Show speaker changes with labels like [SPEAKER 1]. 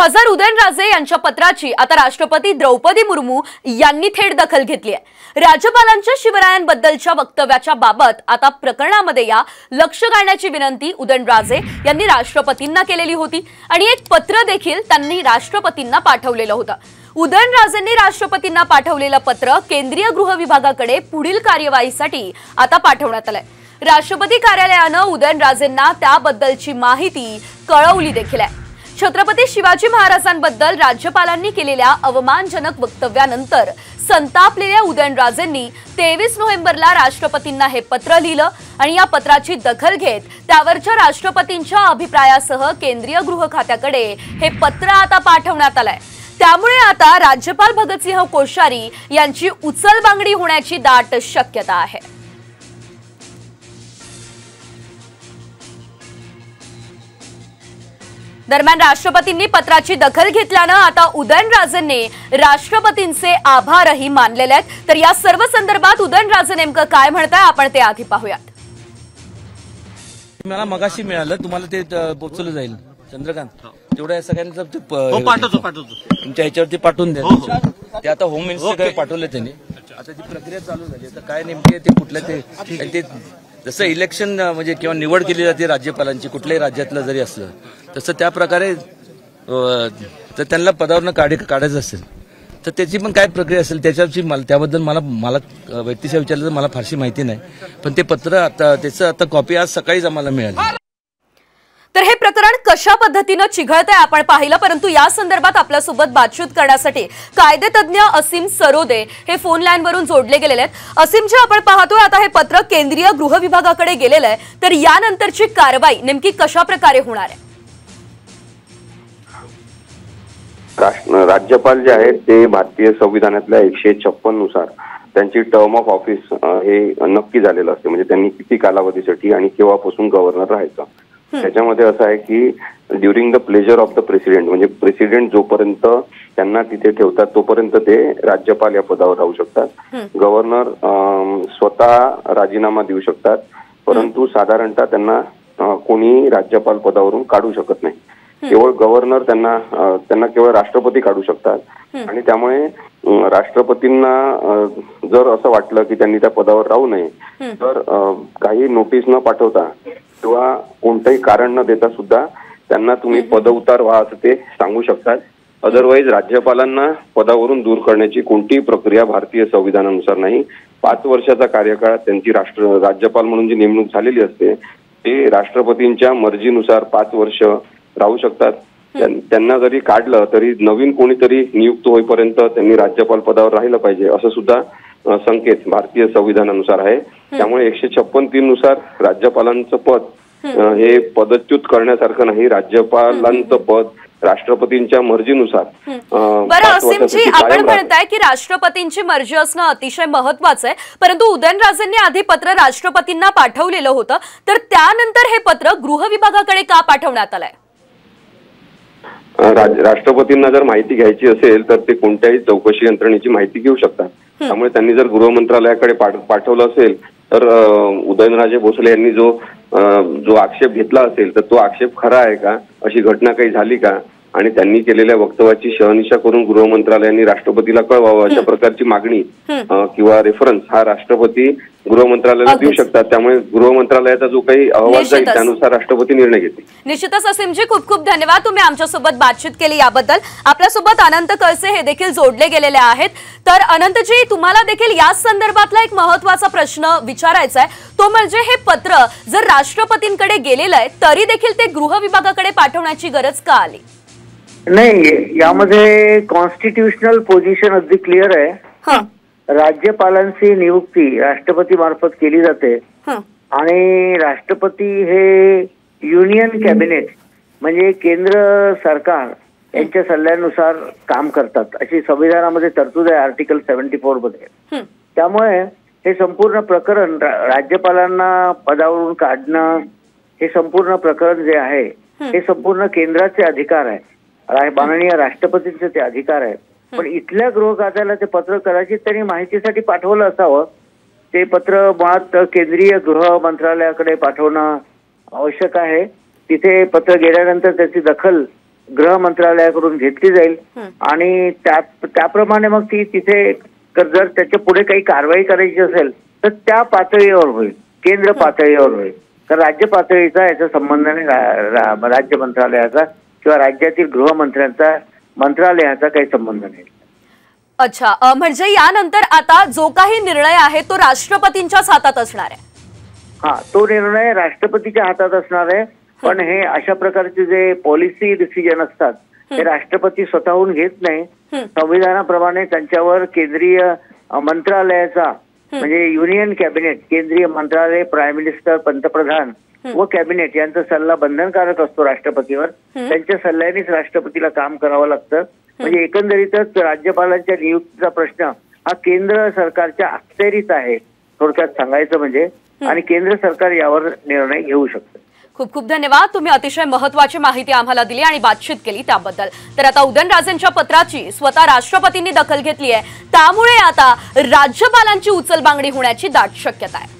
[SPEAKER 1] खासदार उदयनराजे यांच्या पत्राची आता राष्ट्रपती द्रौपदी मुर्मू यांनी थेट दखल घेतली आहे. राज्यपालांच्या शिवरायांबद्दलच्या वक्तव्याच्या बाबत आता प्रकरणामध्ये या लक्ष घालण्याची विनंती उदयनराजे यांनी राष्ट्रपतींना केलेली होती आणि एक पत्र देखील त्यांनी राष्ट्रपतींना पाठवलेलं होतं. उदयनराजेंनी राष्ट्रपतींना पाठवलेलं पत्र केंद्रीय गृह विभागाकडे पुढील कार्यवाहीसाठी आता पाठवण्यात आलंय. राष्ट्रपती कार्यालयानं उदयनराजेंना त्याबद्दलची माहिती कळवली देखील आहे. छत्रपती शिवाजी महाराजांबद्दल राज्यपालांनी केलेल्या अवमानजनक वक्तव्यानंतर संतापलेल्या उदयनराजेंनी तेवीस नोव्हेंबरला राष्ट्रपतींना हे पत्र लिहिलं आणि या पत्राची दखल घेत त्यावरच्या राष्ट्रपतींच्या अभिप्रायासह केंद्रीय गृह खात्याकडे हे पत्र आता पाठवण्यात आलंय. त्यामुळे आता राज्यपाल भगतसिंह कोश्यारी यांची उचलबांगडी होण्याची दाट शक्यता आहे. दरम्यान राष्ट्रपतींनी पत्राची दखल घेतल्यानं आता उदयनराजेंनी राष्ट्रपतींचे आभारही मानलेले आहेत. तर या सर्व संदर्भात उदयनराजे नेमकं काय म्हणताय? आपण ते आधी पाहूयात.
[SPEAKER 2] मला मगाशी मिळालं तुम्हाला ते अ, पोचवलं जाईल. चंद्रकांत तेवढं या सगळ्यांचं ते
[SPEAKER 3] हो
[SPEAKER 2] तुमच्या ह्याच्यावरती पाठवून द्या. ते आता होम मिनिस्टरकडे पाठवले त्यांनी. आता जी प्रक्रिया चालू झाली तर काय नेमके ते कुठल्या ते ते जसं इलेक्शन म्हणजे किंवा निवड केली जाते राज्यपालांची कुठल्याही राज्यातलं जरी असलं तसं त्या प्रकारे तर त्यांना पदावरनं काढ काढायचं असेल तर त्याची पण काय प्रक्रिया असेल त्याच्याशी मला त्याबद्दल मला मला अ, विचारलं तर मला फारशी माहिती नाही पण ते पत्र आता त्याचं आता कॉपी आज सकाळीच आम्हाला मिळाली.
[SPEAKER 1] तर हे प्रकरण कशा पद्धतीनं चिघळतंय आपण पाहिलं परंतु या संदर्भात आपल्यासोबत बातचीत करण्यासाठी कायदेतज्ञ असीम सरोदे हे फोन लाईनवरून जोडले गेलेले आहेत. असीम जे आपण पाहतोय आता हे पत्र केंद्रीय गृह विभागाकडे गेलेलं आहे. तर यानंतरची कारवाई नेमकी कशा प्रकारे होणार आहे?
[SPEAKER 4] राज्यपाल जे आहेत ते भारतीय संविधानातल्या एकशे छप्पननुसार त्यांची टर्म ऑफ ऑफिस हे नक्की झालेलं असते. म्हणजे त्यांनी किती कालावधीसाठी आणि केव्हापासून गव्हर्नर राहायचं. त्याच्यामध्ये असं आहे की during the pleasure of the president म्हणजे प्रेसिडेंट जोपर्यंत त्यांना तिथे ठेवतात तोपर्यंत ते राज्यपाल या पदावर राहू शकतात. गव्हर्नर स्वतः राजीनामा देऊ शकतात परंतु साधारणतः त्यांना कोणी राज्यपाल पदावरून काढू शकत नाही. केवळ गव्हर्नर त्यांना त्यांना केवळ राष्ट्रपती काढू शकतात. आणि त्यामुळे राष्ट्रपतींना जर असं वाटलं की त्यांनी त्या पदावर राहू नये तर काही नोटीस न पाठवता किंवा कोणतंही कारण न देता सुद्धा त्यांना तुम्ही पद उतार व्हा असं ते सांगू शकतात. अदरवाईज राज्यपालांना पदावरून दूर करण्याची कोणतीही प्रक्रिया भारतीय संविधानानुसार नाही. पाच वर्षाचा कार्यकाळ त्यांची राष्ट्र राज्यपाल म्हणून जी नेमणूक झालेली असते ते राष्ट्रपतींच्या मर्जीनुसार पाच वर्ष राहू शकतात. त्यां- त्यांना जरी काढलं तरी नवीन कोणीतरी नियुक्त होईपर्यंत त्यांनी राज्यपाल पदावर राहिलं पाहिजे असं सुद्धा संकेत भारतीय संविधानानुसार आहे. त्यामुळे एकशे छप्पन तीन नुसार राज्यपालांचं पद हे पदच्युत करण्यासारखं नाही. राज्यपालांचं पद राष्ट्रपतींच्या मर्जीनुसार
[SPEAKER 1] बरं असीमजी आपण. म्हणताय की राष्ट्रपतींची मर्जी असणं अतिशय महत्वाचं आहे. परंतु उदयनराजेंनी आधी पत्र राष्ट्रपतींना पाठवलेलं होतं. तर त्यानंतर हे पत्र गृह विभागाकडे का पाठवण्यात आलंय?
[SPEAKER 4] राष्ट्रपतींना जर माहिती घ्यायची असेल तर ते कोणत्याही चौकशी यंत्रणेची माहिती घेऊ शकतात. त्यामुळे त्यांनी जर गृह मंत्रालयाकडे पाठ- पाठवलं असेल तर उदयनराजे भोसले यांनी जो जो आक्षेप घेतला असेल तर तो आक्षेप खरा आहे का? अशी घटना काही झाली का? आणि त्यांनी केलेल्या वक्तव्याची शहनिशा करून गृह मंत्रालयाने राष्ट्रपतीला कळवावं अशा प्रकारची मागणी किंवा रेफरन्स हा राष्ट्रपती गृह मंत्रालयाला देऊ. शकतात. त्यामुळे गृह मंत्रालयाचा जो काही अहवाल जाईल. त्यानुसार राष्ट्रपती निर्णय घेतील.
[SPEAKER 1] निश्चितच असीमजी खूप खूप धन्यवाद तुम्ही आमच्यासोबत बातचीत केली याबद्दल. आपल्यासोबत अनंत कळसे हे देखील जोडले गेलेले आहेत. तर अनंतजी तुम्हाला देखील याच संदर्भातला एक महत्त्वाचा प्रश्न विचारायचा आहे तो म्हणजे हे पत्र जर राष्ट्रपतींकडे गेलेलं आहे तरी देखील ते गृह विभागाकडे पाठवण्याची गरज का आली?
[SPEAKER 5] नाही यामध्ये कॉन्स्टिट्युशनल पोझिशन अगदी क्लिअर आहे.
[SPEAKER 1] हं,
[SPEAKER 5] राज्यपालांची नियुक्ती राष्ट्रपती मार्फत केली जाते.
[SPEAKER 1] हं,
[SPEAKER 5] आणि राष्ट्रपती हे युनियन कॅबिनेट म्हणजे केंद्र सरकार यांच्या सल्ल्यानुसार काम करतात. अशी संविधानामध्ये तरतूद आहे आर्टिकल सेव्हन्टी
[SPEAKER 1] फोरमध्ये.
[SPEAKER 5] त्यामुळे हे संपूर्ण प्रकरण राज्यपालांना पदावरून काढणं हे संपूर्ण प्रकरण जे आहे हे संपूर्ण केंद्राचे अधिकार आहे. माननीय राष्ट्रपतींचे ते अधिकार आहे पण इथल्या गृह खात्याला ते पत्र कदाचित त्यांनी माहितीसाठी पाठवलं असावं. ते पत्र मुळात केंद्रीय गृह मंत्रालयाकडे पाठवणं आवश्यक आहे. तिथे पत्र गेल्यानंतर त्याची दखल गृह मंत्रालयाकडून घेतली जाईल. आणि त्या त्याप्रमाणे मग ती तिथे जर त्याच्या पुढे काही कारवाई करायची असेल तर त्या पातळीवर होईल. केंद्र पातळीवर होईल. तर राज्य पातळीचा याचा संबंध नाही राज्य मंत्रालयाचा. किंवा राज्यातील गृहमंत्र्यांचा मंत्रालयाचा काही संबंध नाही.
[SPEAKER 1] अच्छा म्हणजे यानंतर आता जो काही निर्णय आहे तो राष्ट्रपतींच्याच हातात असणार आहे.
[SPEAKER 5] हा तो निर्णय राष्ट्रपतीच्या हातात असणार आहे. पण हे अशा प्रकारचे जे पॉलिसी डिसिजन असतात ते राष्ट्रपती स्वतःहून घेत नाही. संविधानाप्रमाणे त्यांच्यावर केंद्रीय मंत्रालयाचा म्हणजे युनियन कॅबिनेट केंद्रीय मंत्रालय प्राईम मिनिस्टर पंतप्रधान व कॅबिनेट यांचा सल्ला बंधनकारक असतो राष्ट्रपतीवर. त्यांच्या सल्ल्यानेच राष्ट्रपतीला काम करावं लागतं. म्हणजे एकंदरीतच राज्यपालांच्या नियुक्तीचा प्रश्न हा केंद्र सरकारच्या अखत्यारीत आहे थोडक्यात सांगायचं म्हणजे. आणि केंद्र सरकार यावर निर्णय घेऊ शकतं.
[SPEAKER 1] खूप खूप धन्यवाद. तुम्ही अतिशय महत्वाची माहिती आम्हाला दिली आणि बातचीत केली त्याबद्दल. तर आता उदयनराजेंच्या पत्राची स्वतः राष्ट्रपतींनी दखल घेतली आहे. त्यामुळे आता राज्यपालांची उचलबांगडी होण्याची दाट शक्यता आहे.